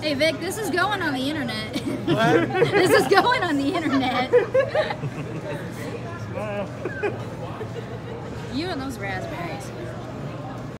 Hey Vic, this is going on the internet. This is going on the internet. You and those raspberries.